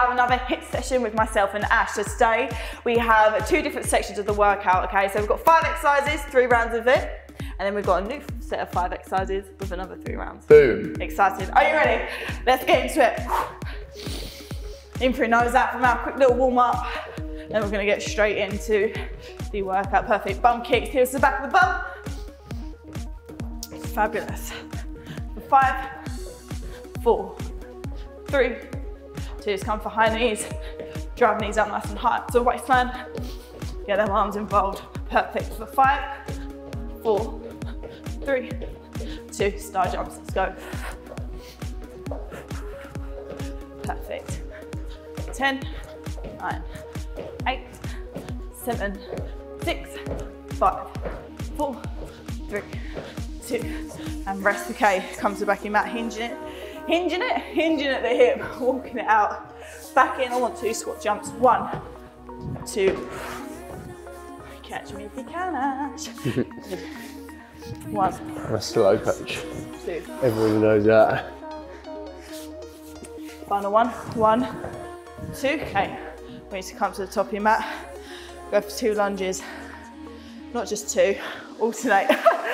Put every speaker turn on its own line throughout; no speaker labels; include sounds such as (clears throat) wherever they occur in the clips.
have another HIIT session with myself and Ash. So today we have two different sections of the workout, okay? So we've got five exercises, three rounds of it, and then we've got a new set of five exercises with another three rounds.
Boom.
Excited. Are you ready? Let's get into it. In through nose out from our quick little warm up. Then we're gonna get straight into the workout. Perfect. Bum kicks, here's the back of the bum. Fabulous. Five, four, three, two. Just come for high knees. Drive knees up nice and high the waistline. Get them arms involved. Perfect. For five, four, three, two. Star jumps. Let's go. Perfect. 10, 9, 8, 7, 6, 5, 4, 3, 2, and rest. Okay, come to the back of your mat, hinging it, hinging it, hinging at the hip, walking it out. Back in, I want two squat jumps. One, two. Catch me if you can, Ash. (laughs) One,
I'm a slow coach.
two.
Everyone knows that.
Final one. One, two. Okay. We need to come to the top of your mat. Go for two lunges. Not just two. Alternate.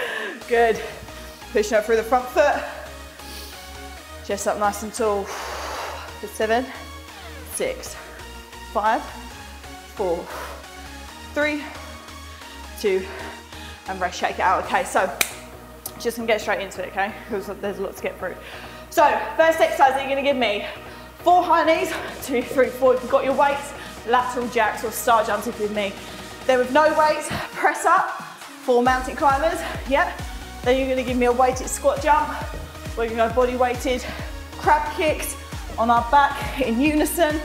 (laughs) Good. Pushing up through the front foot. Chest up nice and tall. For seven, six, five, four, three, two, and rest. Shake it out. Okay. So just gonna get straight into it. Okay. Because there's a lot to get through. So first exercise that you're gonna give me Four high knees, two, three, four. If you've got your weights, lateral jacks or star jumps if with me. Then with no weights, press up, four mountain climbers, yep. Then you're gonna give me a weighted squat jump. We're gonna go body weighted crab kicks on our back in unison.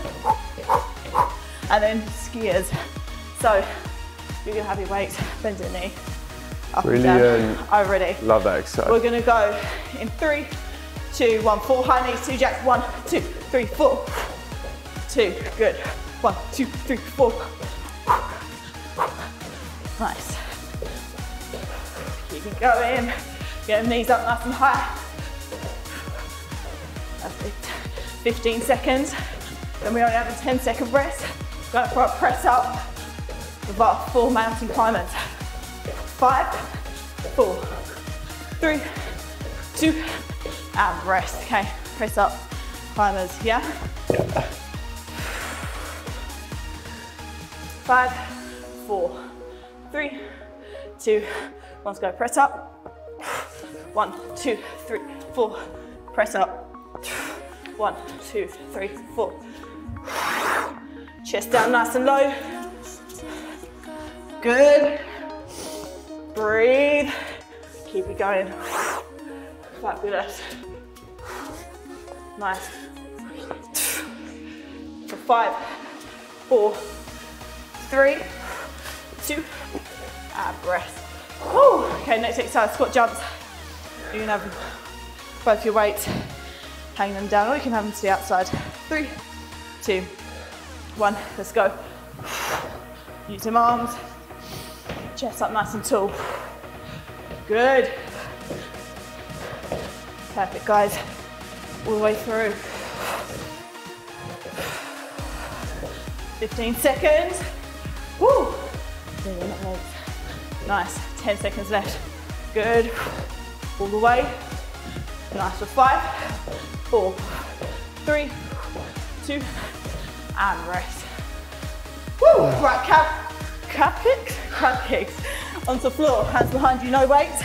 And then skiers. So you're gonna have your weights, bend your knee, up and down. Are you ready?
Love that exercise.
We're gonna go in three, two, one. Four high knees, two jacks. One, two, three, four. Two, good. One, two, three, four. Nice. Keep it going. Get them knees up nice and high. Perfect. 15 seconds. Then we only have a 10 second rest. Go for a press up with our four mountain climbers. Five, four, three, two, and rest. Okay, press up, climbers, yeah? Five, four, three, two, let's go. Press up. One, two, three, four. Press up. One, two, three, four. Chest down nice and low. Good. Breathe. Keep it going. Fabulous. Nice. For five, four, three, two, and breath. Whew. Okay, next exercise, squat jumps. You can have both your weights, hang them down, or you can have them to the outside. Three, two, one, let's go. (sighs) Use them arms, chest up nice and tall. Good. Perfect, guys. All the way through. 15 seconds. Woo! Nice. 10 seconds left. Good. All the way. Nice for five, four, three, two, and rest. Woo! Right, calf, calf kicks, crab kicks. Onto the floor, hands behind you, no weights.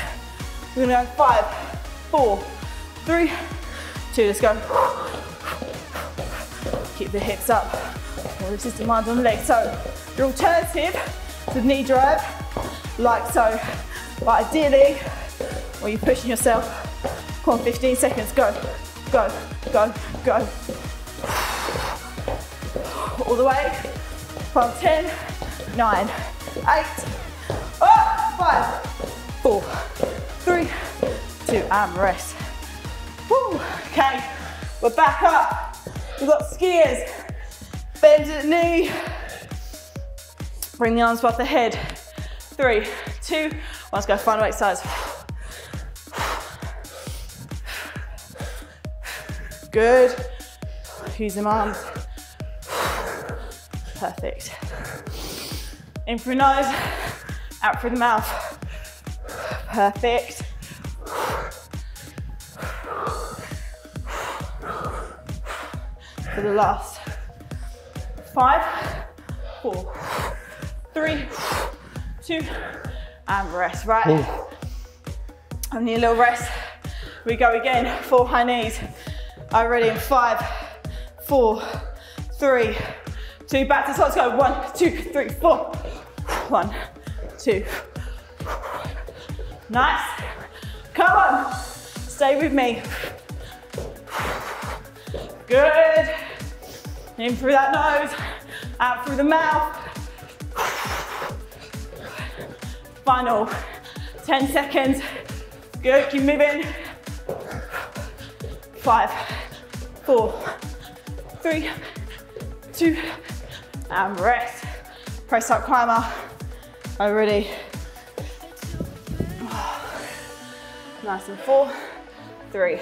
We're gonna go five, four, three, two, let's go. Keep the hips up. Well, this is demand on the legs. So your alternative to knee drive, like so. But ideally, when you're pushing yourself, come on, 15 seconds, go, go, go, go. All the way from 10, 9, 8, oh, 5, 4, 3, 2, and rest. Woo. Okay, we're back up. We've got skiers. Bend at the knee. Bring the arms above the head. Three, two, one. Let's go final exercise. Good. Use them arms. Perfect. In through nose, out through the mouth. Perfect. For the last five, four, three, two, and rest. Right. I need a little rest. We go again. Four high knees. Are you ready? In five, four, three, two. Back to. Let's go. One, two, three, four. One, two. Nice. Come on. Stay with me. Good. In through that nose, out through the mouth. Final 10 seconds. Good, keep moving. Five, four, three, two, and rest. Press up climber. You ready? Nice and four, three,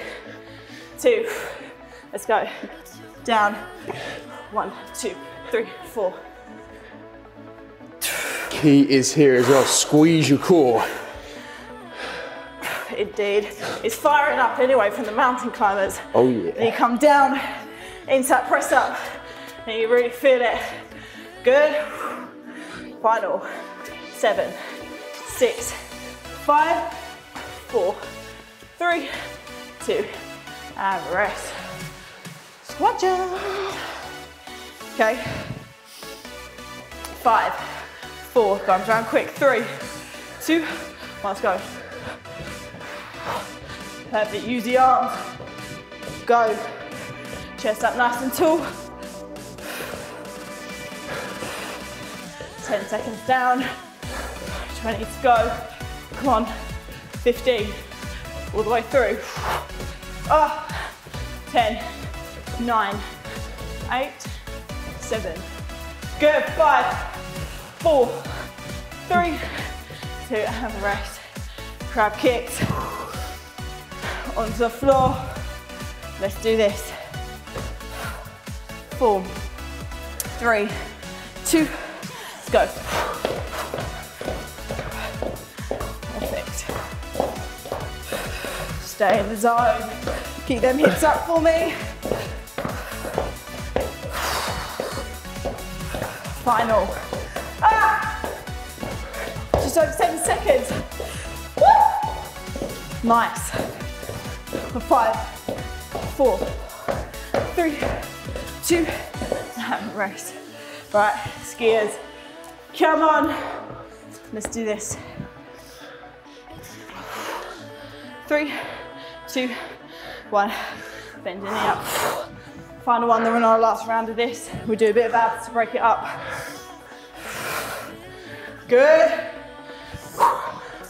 two, let's go. Down, one, two, three, four.
Key is here as well. Squeeze your core.
Indeed. It's firing up anyway from the mountain climbers.
Oh
And
yeah.
you come down into that press up and you really feel it. Good. Final. Seven, six, five, four, three, two, and rest. Squat jump. Okay. Five, four, comes round quick. Three, two, let's go. Perfect, use the arms. Go. Chest up nice and tall. 10 seconds down. 20 to go. Come on. 15. All the way through. Ah. 10, 9, 8, 7. Good. 5, 4, 3, 2, and rest. Crab kicks onto the floor. Let's do this. Four, three, two, let's go. Perfect. Stay in the zone. Keep them hips up for me. Final. Ah! Just over seven seconds. Woo! Nice. For five, four, three, two, and rest. Right, skiers, come on. Let's do this. Three, two, one. Bend your knee up. Final one, then we're on our last round of this. We'll do a bit of abs to break it up. Good.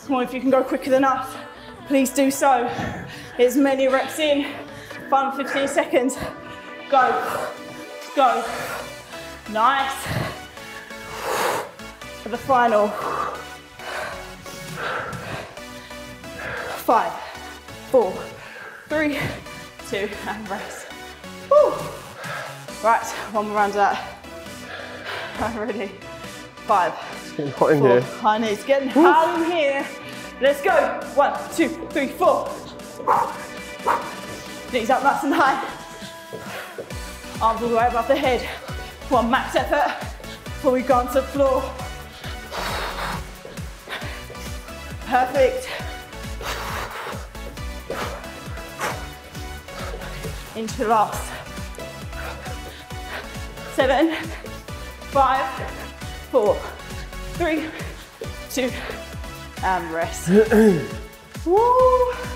On, if you can go quicker than us, please do so. As many reps in. Final 15 seconds. Go. Go. Nice. For the final. Five, four, three, two, and rest. Woo. Right, one more round of that. (laughs) I'm ready. Five,
Getting hot in
four.
here.
High knees, getting hard in here. Let's go. One, two, three, four. Knees up nice and high. Arms all the way above the head. One max effort before we go onto the floor. Perfect. Into the last. Seven, five, four, three, two, and rest. (clears throat) Woo!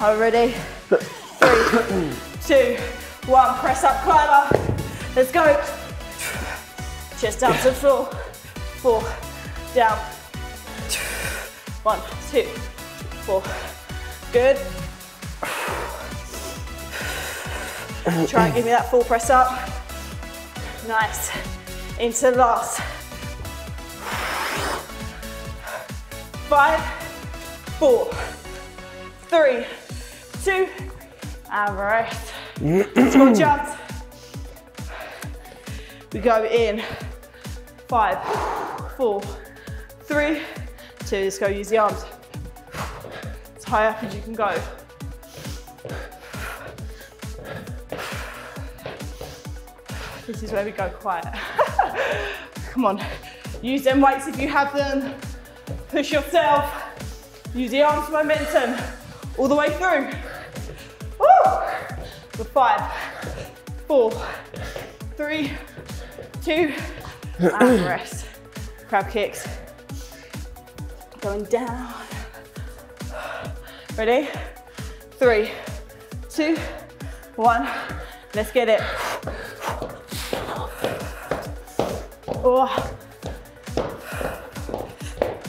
Are ready? Three, two, one. Press up, climber. Let's go. Chest down to the floor. Four, down. One, two, four. Good. Try and give me that full press up. Nice. Into the last. Five, four, three, two, and rest. Squat jumps. We go in, five, four, three, two, let's go, use the arms. As high up as you can go. This is where we go quiet. (laughs) Come on, use them weights if you have them. Push yourself. Use the arms momentum all the way through. For five, four, three, two, and rest. Crab kicks. Going down. Ready? Three, two, one. Let's get it. Oh.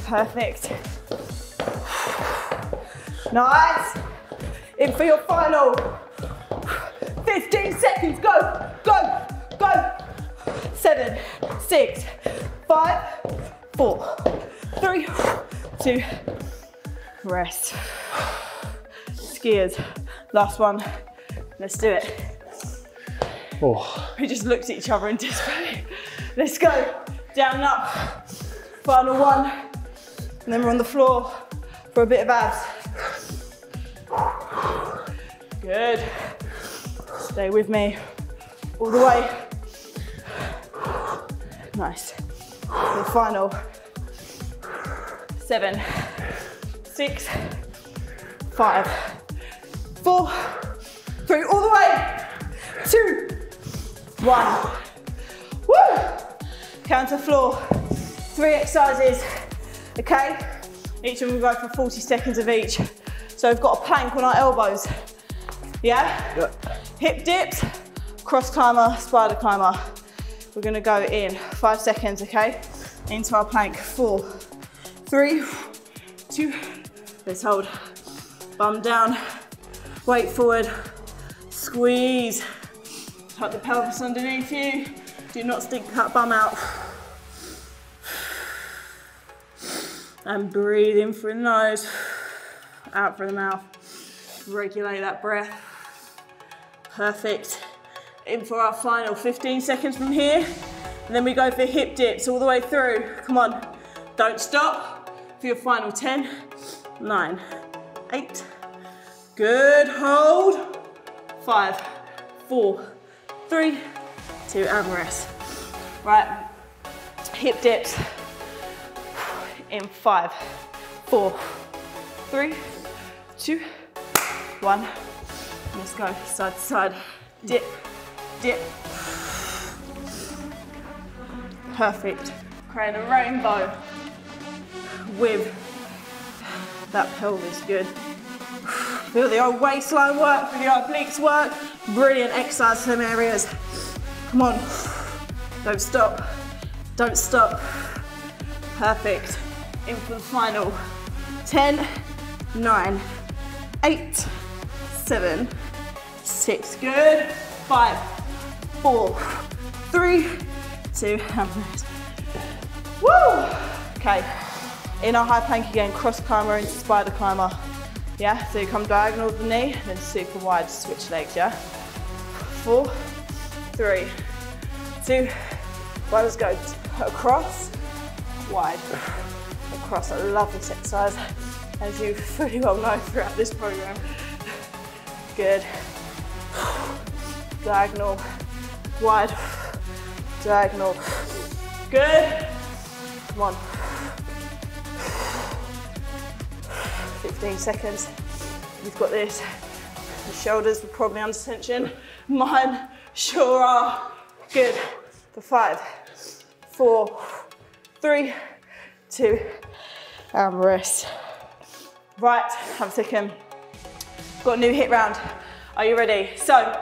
Perfect. Nice. In for your final 15 seconds. Go, go, go. Seven, six, five, four, three, two, rest. Skiers. Last one. Let's do it.
Oh,
We just looked at each other in dismay. Let's go. Down and up. Final one. And then we're on the floor for a bit of abs. Good. Stay with me all the way. Nice. The final. Seven, six, five, four, three, all the way. Two, one. Woo! Counter floor. Three exercises. Okay? Each of them go for 40 seconds of each. So we've got a plank on our elbows. Yeah?
yeah.
Hip dips, cross climber, spider climber. We're gonna go in five seconds, okay? Into our plank. Four, three, two, let's hold. Bum down, weight forward, squeeze. Tuck the pelvis underneath you. Do not stick that bum out. And breathe in through the nose, out through the mouth. Regulate that breath. Perfect. In for our final 15 seconds from here. And then we go for hip dips all the way through. Come on. Don't stop for your final 10, 9, 8. Good. Hold. 5, 4, 3, 2, and rest. Right. Hip dips. In 5, 4, 3, 2, 1. Let's go side to side. Dip, dip. Perfect. Create a rainbow with that pelvis. Good. Feel the old waistline work, feel the obliques work. Brilliant exercise for them areas. Come on. Don't stop. Don't stop. Perfect. In for the final. 10, 9, 8, 7, six. Good. Five, four, three, two, and rest. Woo! Okay. In our high plank again, cross climber into spider climber. Yeah, so you come diagonal with the knee, then super wide, switch legs, yeah? Four, three, two, one, let's go. Across, wide, across. I love this exercise, as you (laughs) pretty well know throughout this program. Good. Diagonal, wide, diagonal. Good. Come on. 15 seconds. You've got this. The shoulders are probably under tension. Mine sure are. Good. For five, four, three, two, and rest. Right, I'm second. Got a new HIIT round. Are you ready? So,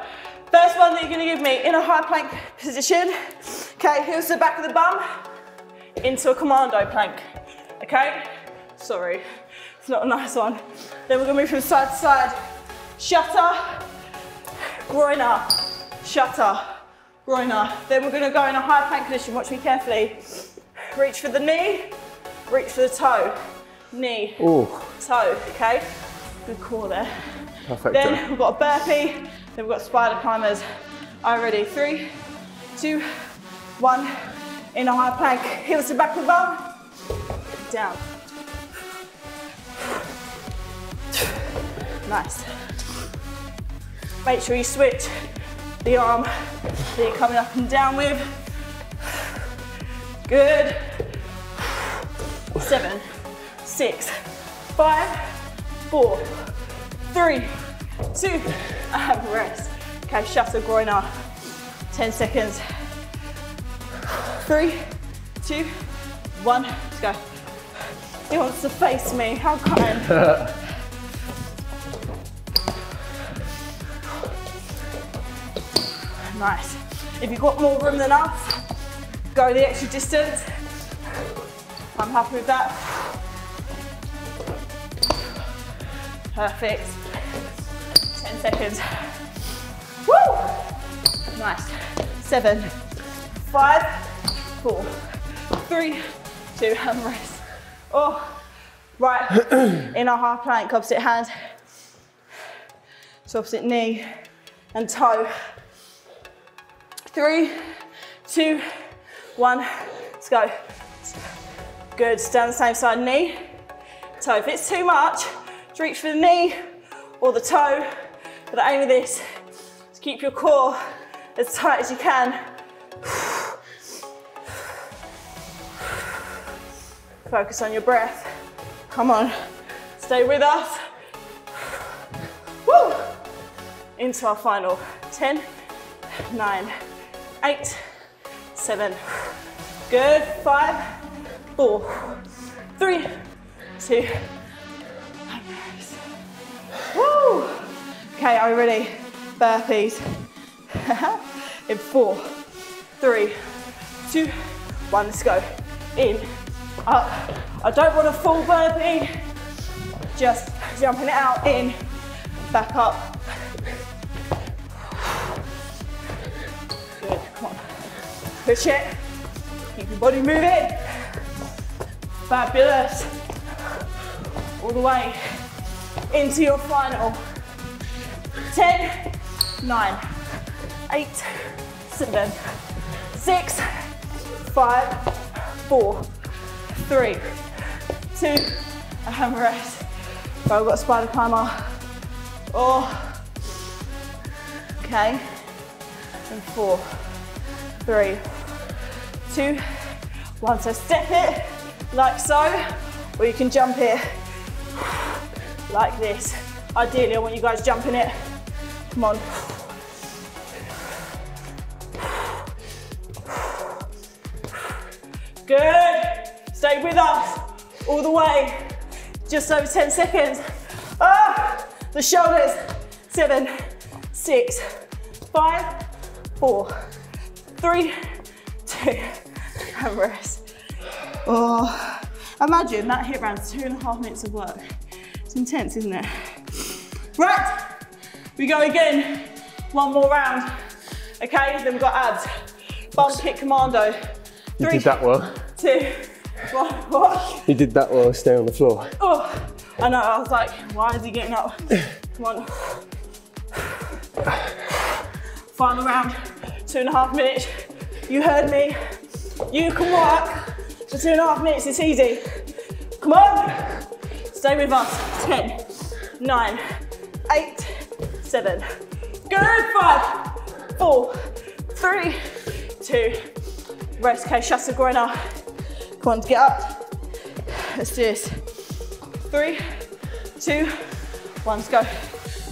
first one that you're gonna give me in a high plank position. Okay, heels to the back of the bum, into a commando plank. Okay? Sorry, it's not a nice one. Then we're gonna move from side to side. Shutter, groiner, shutter, groiner. Then we're gonna go in a high plank position. Watch me carefully. Reach for the knee, reach for the toe. Knee,
oh,
toe, okay? Good core there.
Perfect.
Then we've got a burpee, then we've got spider climbers. Are ready? Three, two, one. In a high plank, heels to back of the bum, down. Nice. Make sure you switch the arm that you're coming up and down with. Good. Seven, six, five, four, three, two, uh, and rest. Okay, shut the groin up. 10 seconds. Three, two, one, let's go. He wants to face me, how kind. (laughs) nice. If you've got more room than us, go the extra distance. I'm happy with that. Perfect. 10 seconds. Woo! Nice. Seven, five, four, three, two, and rest. Oh, right. (clears throat) In our half plank, opposite hand. So opposite knee and toe. Three, two, one. Let's go. Good. Stay on the same side, knee, toe. If it's too much, just reach for the knee or the toe. But the aim of this is keep your core as tight as you can. Focus on your breath. Come on, stay with us. Woo! Into our final 10, 9, 8, 7, good, 5, 4, 3, 2, Woo! Okay, are we ready? Burpees. (laughs) In four, three, two, one, let's go. In, up. I don't want a full burpee, just jumping it out, in, back up. Good, come on. Push it, keep your body moving. Fabulous. All the way into your final. 10, 9, 8, 7, 6, 5, 4, 3, 2, and rest. Oh, so I've got a spider climber. Oh, okay. And four, three, two, one. So step it like so, or you can jump it like this. Ideally, I want you guys jumping it. Come on. Good. Stay with us all the way. Just over 10 seconds. Ah, the shoulders. Seven, six, five, four, three, two, and rest. Oh, imagine that HIIT around two and a half minutes of work. It's intense, isn't it? Right, we go again. One more round. Okay, then we've got abs. Bump kick commando.
You did that well.
Two, one, what?
You did that well, stay on the floor.
Oh, I know, I was like, why is he getting up? (sighs) Come on. Final round, two and a half minutes. You heard me. You can work for two and a half minutes, it's easy. Come on. Stay with us. 10, 9, 8, 7. Good. 5, 4, 3, 2. Rest. Okay, shut the groin up. Come on, get up. Let's do this. Three, two, one, let's go.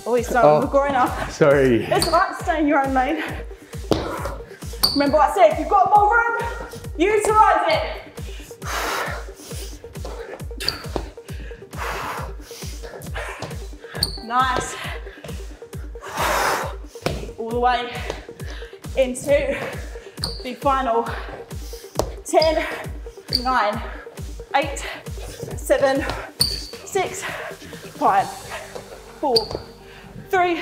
Always start
Oh.
with oh, groin up.
Sorry.
It's like stay in your own lane. Remember what I said, if you've got more room, utilise it. (sighs) Nice. All the way into the final 10, 9, 8, 7, 6, 5, 4, 3,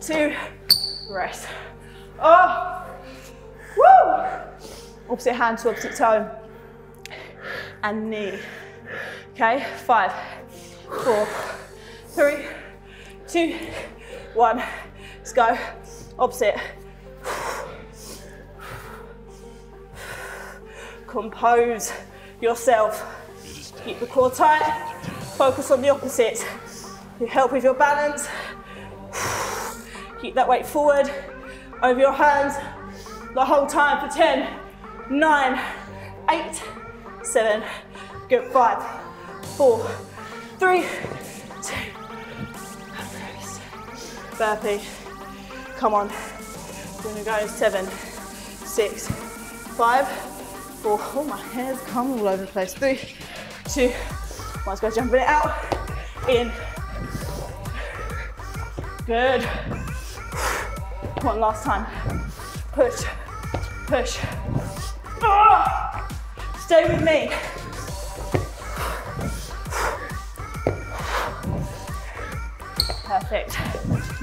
2, rest. Oh, woo! Opposite hand to opposite toe and knee. Okay, five, four, three, two, one. Let's go. Opposite. compose yourself. Keep the core tight, focus on the opposite. You help with your balance. Keep that weight forward over your hands the whole time for 10, 9, 8, 7, good, 5, 4, 3, 2, burpee. Come on. We're gonna go seven, six, five, four. Oh, my hair's come all over the place. Three, two, one. Let's go jumping it out. In. Good. One last time. Push, push. Ah! Stay with me. Perfect.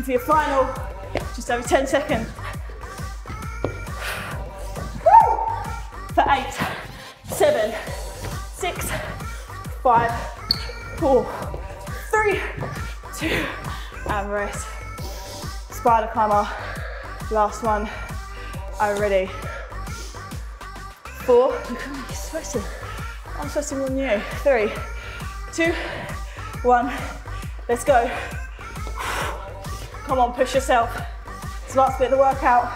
For your final, just over 10 seconds. For eight, seven, six, five, four, three, two, and rest. Spider climber, last one. You ready? Four, look at me sweating. I'm sweating on you. Three, two, one. Let's go. Come on, push yourself. It's the last bit of the workout.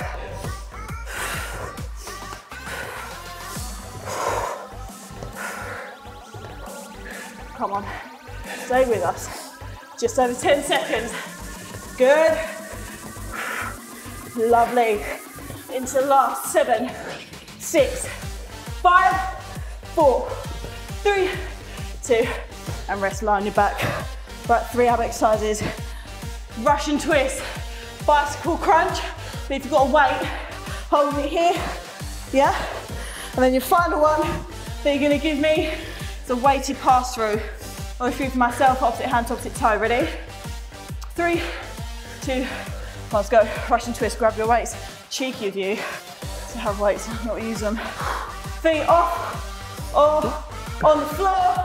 Come on, stay with us. Just over 10 seconds. Good. Lovely. Into the last seven, six, five, four, three, two, and rest, on your back. Right, three ab exercises. Russian twist, bicycle crunch. But if you've got a weight, hold it here, yeah? And then your final one that you're gonna give me is a weighted pass through. If you for myself, opposite hand to opposite toe. Ready? Three, two, one, let's go. Russian twist, grab your weights. Cheeky of you to have weights, not use them. Feet off, or on the floor,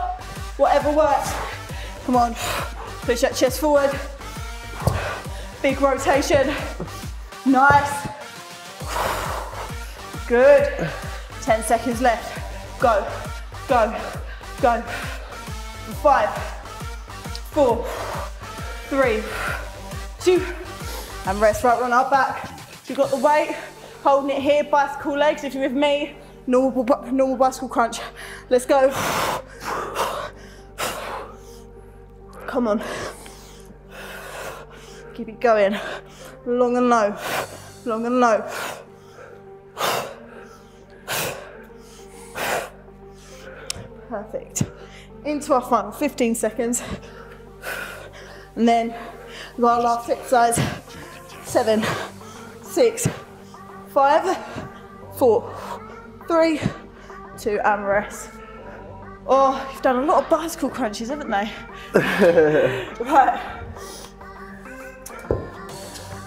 whatever works. Come on, push that chest forward. Big rotation. Nice. Good. 10 seconds left. Go, go, go. Five, four, three, two, and rest. Right, run our back. If you've got the weight, holding it here, bicycle legs. If you're with me, normal, normal bicycle crunch. Let's go. Come on. Keep it going. Long and low. Long and low. Perfect. Into our final 15 seconds. And then our last exercise. Seven, six, five, four, three, two, and rest. Oh, you've done a lot of bicycle crunches, haven't they? (laughs) right.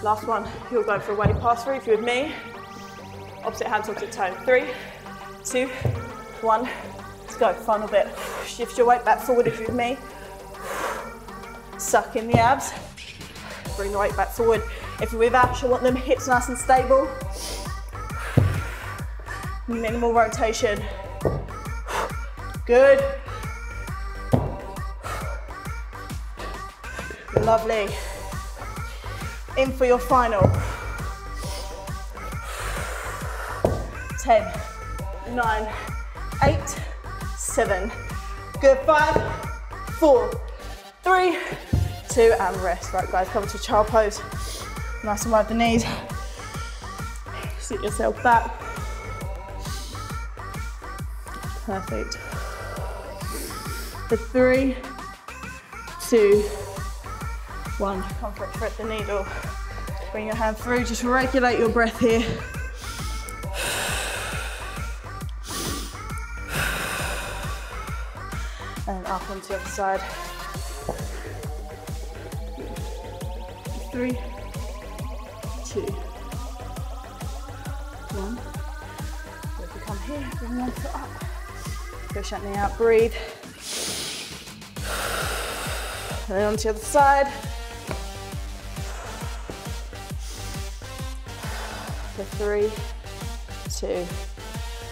Last one. You'll go for a weighted pass through if you're with me. Opposite hand, opposite toe. Three, two, one. Let's go. Final bit. Shift your weight back forward if you're with me. Suck in the abs. Bring the weight back forward. If you're with Ash, I want them hips nice and stable. Minimal rotation. Good. Lovely. In for your final. 10, 9, 8, 7. Good, 5, 4, 3, 2, and rest. Right guys, come to child pose. Nice and wide the knees. Sit yourself back. Perfect. For three, two, one. Comfort thread the needle. Bring your hand through, just regulate your breath here. And up onto the other side. Three, two, one. So if you come here, bring one foot up. Push that knee out, breathe. And then onto the other side. Three, two,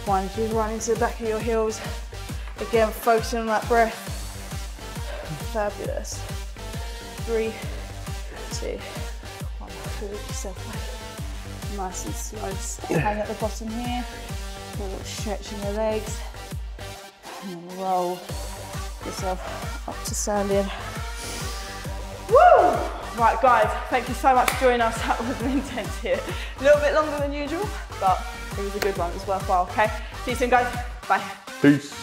One, you run into the back of your heels. Again, focusing on that breath. Fabulous. Three, two, one. Pull yourself back. Nice and slow. Hang at the bottom here. A stretch in your legs. And roll yourself up to standing. Right, guys, thank you so much for joining us. (laughs) That was an intense HIIT. A little bit longer than usual, but it was a good one. It was worthwhile, okay? See you soon, guys. Bye.
Peace.